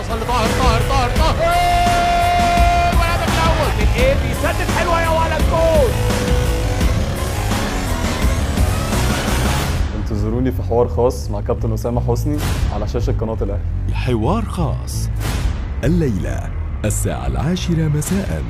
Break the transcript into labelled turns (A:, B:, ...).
A: وصل لطاهر طاهر طاهر طاهر. والهدف الأول من إيه بيسدد حلوة يا ولد. جول.
B: انتظروني في حوار خاص مع كابتن أسامة حسني على شاشة قناة الأهلي.
C: حوار خاص. الليلة الساعة العاشرة مساء.